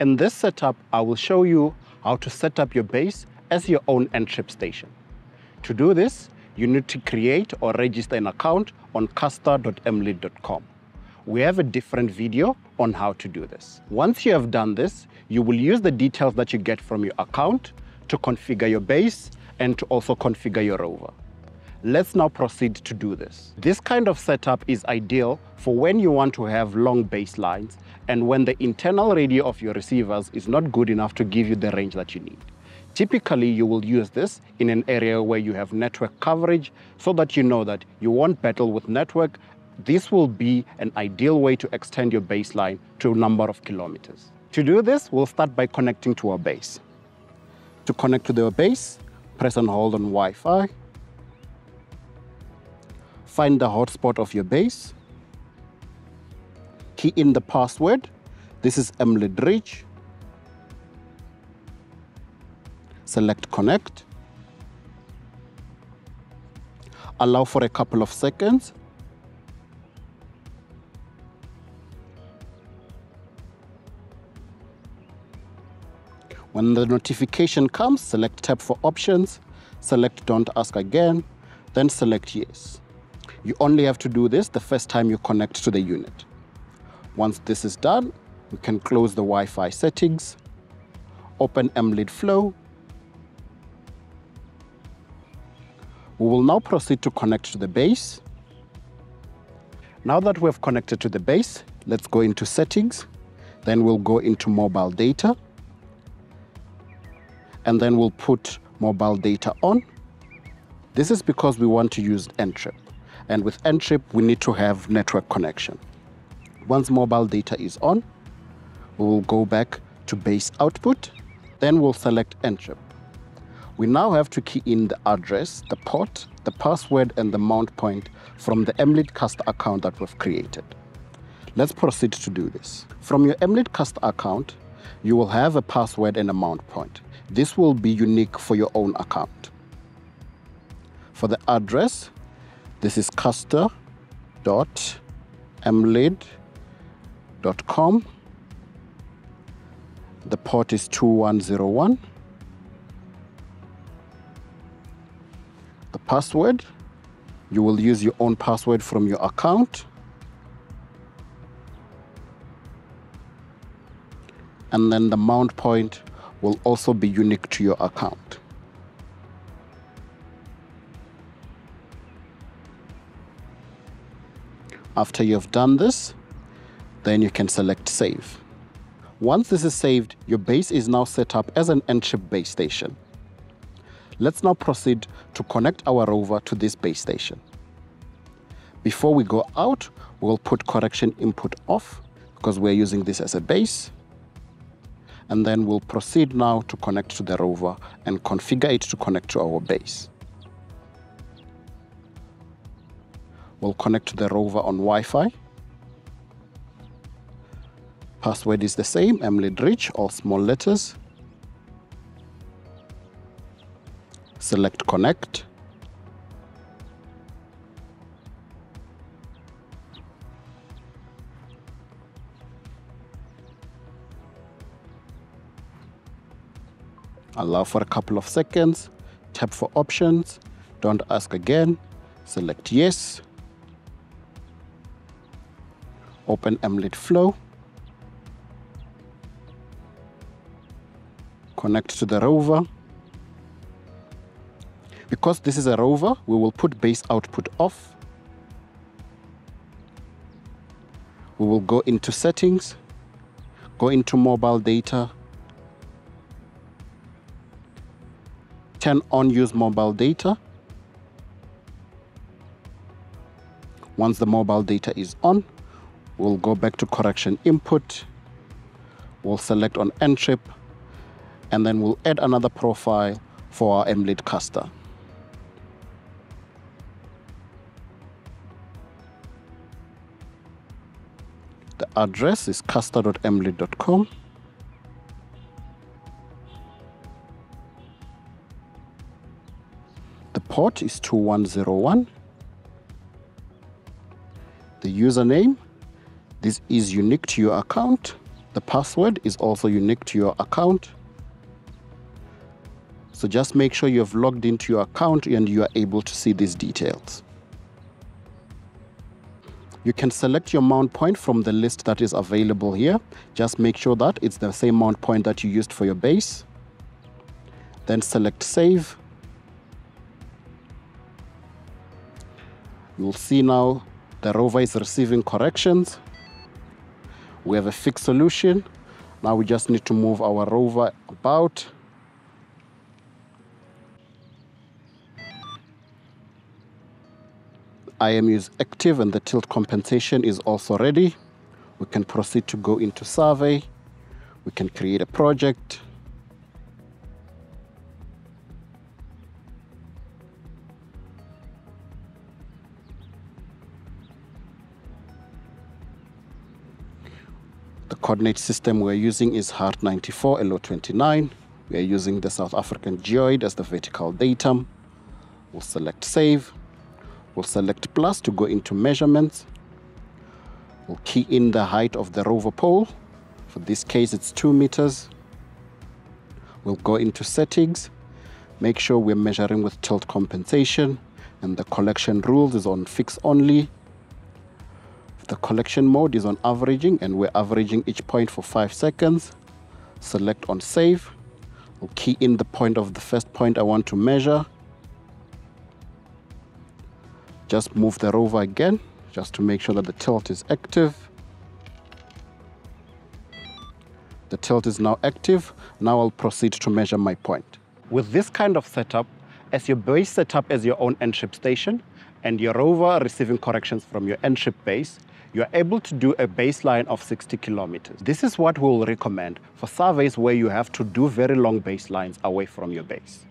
In this setup, I will show you how to set up your base as your own Ntrip station. To do this, you need to create or register an account on caster.emlid.com. We have a different video on how to do this. Once you have done this, you will use the details that you get from your account to configure your base and to also configure your rover. Let's now proceed to do this. This kind of setup is ideal for when you want to have long baselines and when the internal radio of your receivers is not good enough to give you the range that you need. Typically, you will use this in an area where you have network coverage so that you know that you won't battle with network. This will be an ideal way to extend your baseline to a number of kilometers. To do this, we'll start by connecting to our base. To connect to the base, press and hold on Wi-Fi. Find the hotspot of your base. Key in the password. This is Emlid Reach. select connect. Allow for a couple of seconds. When the notification comes, select tab for options, select don't ask again, then select yes. You only have to do this the first time you connect to the unit. Once this is done, we can close the Wi-Fi settings, open Emlid Flow, We will now proceed to connect to the base. Now that we have connected to the base, let's go into settings. Then we'll go into mobile data. And then we'll put mobile data on. This is because we want to use Ntrip. And with Ntrip, we need to have network connection. Once mobile data is on, we will go back to base output. Then we'll select Ntrip. We now have to key in the address, the port, the password, and the mount point from the Emlid Caster account that we've created. Let's proceed to do this. From your Emlid Caster account, you will have a password and a mount point. This will be unique for your own account. For the address, this is caster.emlid.com. The port is 2101. the password. You will use your own password from your account. And then the mount point will also be unique to your account. After you've done this, then you can select save. Once this is saved, your base is now set up as an Ntrip base station. Let's now proceed to connect our rover to this base station. Before we go out, we'll put correction input off because we're using this as a base. And then we'll proceed now to connect to the rover and configure it to connect to our base. We'll connect to the rover on Wi-Fi. Password is the same, Emlid Reach, all small letters. select connect. Allow for a couple of seconds, tap for options, don't ask again, select yes. Open Emlid Flow. Connect to the rover. Because this is a rover, we will put base output off. We will go into settings, go into mobile data, turn on use mobile data. Once the mobile data is on, we'll go back to correction input. We'll select on Ntrip, and then we'll add another profile for our Emlid caster. The address is caster.emlid.com. The port is 2101. The username, this is unique to your account. The password is also unique to your account. So just make sure you have logged into your account and you are able to see these details. You can select your mount point from the list that is available here. Just make sure that it's the same mount point that you used for your base. Then select save. You'll see now the rover is receiving corrections. We have a fixed solution. Now we just need to move our rover about. IMU is active and the tilt compensation is also ready. We can proceed to go into survey. We can create a project. Coordinate system we're using is HART94 LO29. We are using the South African geoid as the vertical datum. We'll select save. We'll select plus to go into measurements. We'll key in the height of the rover pole. For this case, it's two meters. We'll go into settings. Make sure we're measuring with tilt compensation and the collection rules is on fix only. The collection mode is on averaging and we're averaging each point for five seconds. Select on save. We'll key in the point of the first point I want to measure. Just move the rover again, just to make sure that the tilt is active. The tilt is now active. Now I'll proceed to measure my point. With this kind of setup, as your base setup as your own Ntrip station and your rover receiving corrections from your Ntrip base, you're able to do a baseline of 60 kilometers. This is what we'll recommend for surveys where you have to do very long baselines away from your base.